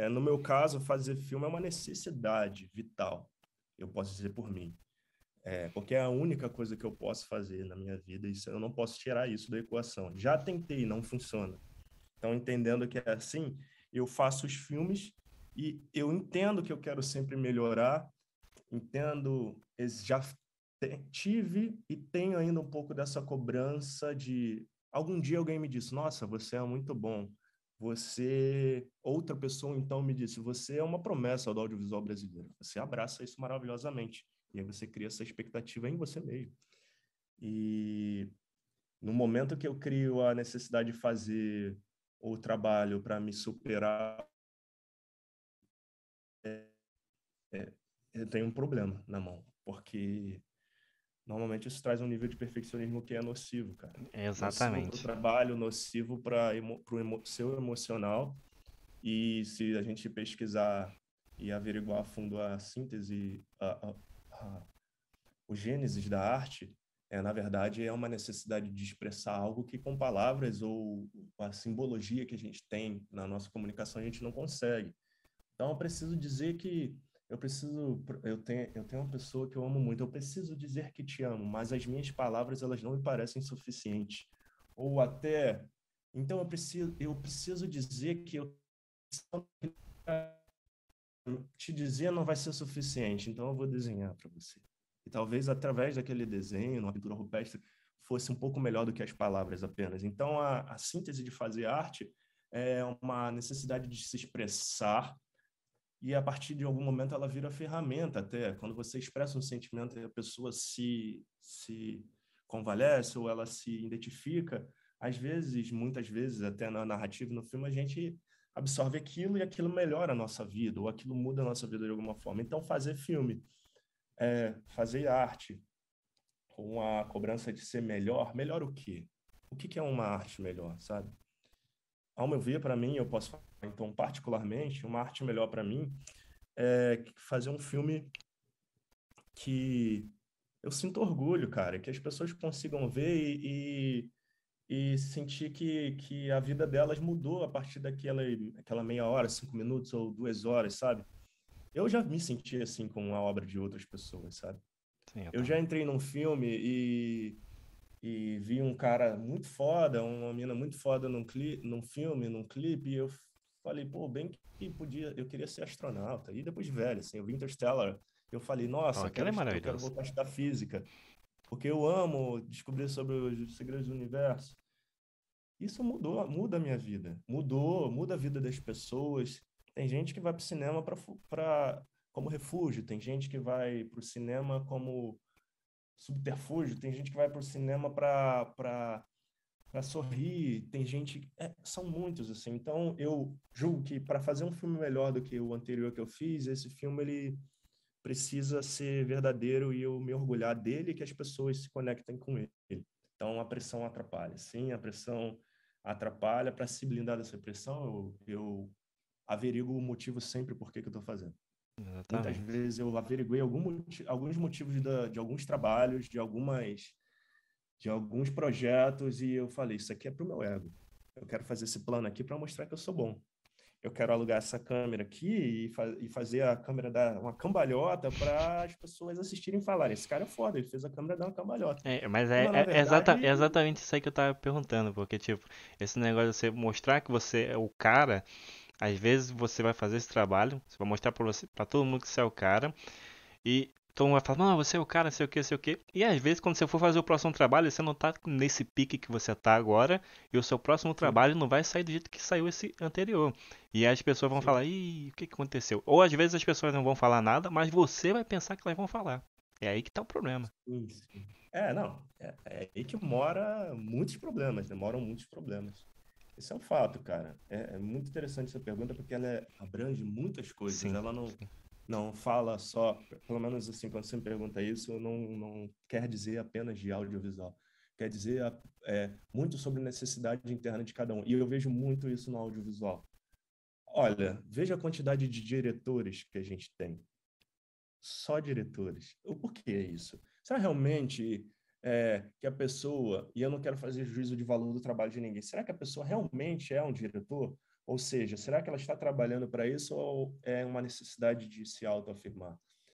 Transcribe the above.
É, no meu caso, fazer filme é uma necessidade vital, eu posso dizer por mim. É, porque é a única coisa que eu posso fazer na minha vida e eu não posso tirar isso da equação. Já tentei, não funciona. Então, entendendo que é assim, eu faço os filmes e eu entendo que eu quero sempre melhorar, entendo, já tive e tenho ainda um pouco dessa cobrança de algum dia alguém me disse: "Nossa, você é muito bom". Você outra pessoa então me disse: "Você é uma promessa do audiovisual brasileiro". Você abraça isso maravilhosamente. E aí você cria essa expectativa em você mesmo. E no momento que eu crio a necessidade de fazer o trabalho para me superar, é, é, eu tenho um problema na mão, porque normalmente isso traz um nível de perfeccionismo que é nocivo, cara. Exatamente. Nocivo para o trabalho, nocivo para emo, o emo, seu emocional. E se a gente pesquisar e averiguar a fundo a síntese, a, a, a, o gênesis da arte, é, na verdade, é uma necessidade de expressar algo que com palavras ou a simbologia que a gente tem na nossa comunicação a gente não consegue. Então, eu preciso dizer que eu preciso, eu tenho, eu tenho uma pessoa que eu amo muito, eu preciso dizer que te amo, mas as minhas palavras elas não me parecem suficientes. Ou até, então eu preciso, eu preciso dizer que eu te dizer não vai ser suficiente, então eu vou desenhar para você. E talvez através daquele desenho, uma pintura rupestre, fosse um pouco melhor do que as palavras apenas. Então a, a síntese de fazer arte é uma necessidade de se expressar e a partir de algum momento ela vira ferramenta até. Quando você expressa um sentimento e a pessoa se, se convalesce ou ela se identifica, às vezes, muitas vezes, até na narrativa, no filme, a gente absorve aquilo e aquilo melhora a nossa vida, ou aquilo muda a nossa vida de alguma forma. Então, fazer filme, é, fazer arte, com a cobrança de ser melhor, melhor o quê? O que, que é uma arte melhor, sabe? Ao meu ver, para mim, eu posso falar, então, particularmente, uma arte melhor para mim é fazer um filme que eu sinto orgulho, cara, que as pessoas consigam ver e, e e sentir que, que a vida delas mudou a partir daquela aquela meia hora, cinco minutos ou duas horas, sabe? Eu já me senti assim com a obra de outras pessoas, sabe? Sim, eu, eu já entrei num filme e, e vi um cara muito foda, uma menina muito foda num, cli, num filme, num clipe, e eu falei, pô, bem que podia, eu queria ser astronauta. E depois de velho, assim, eu vi Interstellar, eu falei, nossa, oh, eu, quero, é eu quero voltar a estudar física, porque eu amo descobrir sobre os segredos do universo. Isso mudou, muda a minha vida. Mudou, muda a vida das pessoas. Tem gente que vai para o cinema para como refúgio, tem gente que vai para o cinema como subterfúgio, tem gente que vai para o cinema para sorrir, tem gente. É, são muitos, assim. Então, eu julgo que para fazer um filme melhor do que o anterior que eu fiz, esse filme ele precisa ser verdadeiro e eu me orgulhar dele e que as pessoas se conectem com ele. Então, a pressão atrapalha. Sim, a pressão atrapalha. Para se blindar dessa pressão, eu, eu averigo o motivo sempre por que, que eu estou fazendo. Exatamente. Muitas vezes eu averiguei algum, alguns motivos de, de alguns trabalhos, de algumas de alguns projetos e eu falei isso aqui é para o meu ego. Eu quero fazer esse plano aqui para mostrar que eu sou bom eu quero alugar essa câmera aqui e, fa e fazer a câmera dar uma cambalhota para as pessoas assistirem e falarem: esse cara é foda, ele fez a câmera dar uma cambalhota. É, mas é, é, verdade... é, exata, exatamente isso aí que eu tava perguntando, porque, tipo, esse negócio de você mostrar que você é o cara, às vezes você vai fazer esse trabalho, você vai mostrar para todo mundo que você é o cara, e Todo mundo vai falar, não, você é o cara, sei o que, sei o que. E às vezes, quando você for fazer o próximo trabalho, você não tá nesse pique que você tá agora, e o seu próximo trabalho não vai sair do jeito que saiu esse anterior. E as pessoas vão Sim. falar, ih, o que, que aconteceu? Ou às vezes as pessoas não vão falar nada, mas você vai pensar que elas vão falar. É aí que tá o problema. Isso. É, não. É, é aí que mora muitos problemas, né? Moram muitos problemas. Esse é um fato, cara. É, é muito interessante essa pergunta porque ela é, abrange muitas coisas. Sim, ela não, sim não fala só, pelo menos assim, quando você me pergunta isso, não, não quer dizer apenas de audiovisual. Quer dizer é, muito sobre necessidade interna de cada um. E eu vejo muito isso no audiovisual. Olha, veja a quantidade de diretores que a gente tem. Só diretores. O porquê é isso? Será realmente é, que a pessoa, e eu não quero fazer juízo de valor do trabalho de ninguém, será que a pessoa realmente é um diretor? Ou seja, será que ela está trabalhando para isso ou é uma necessidade de se autoafirmar?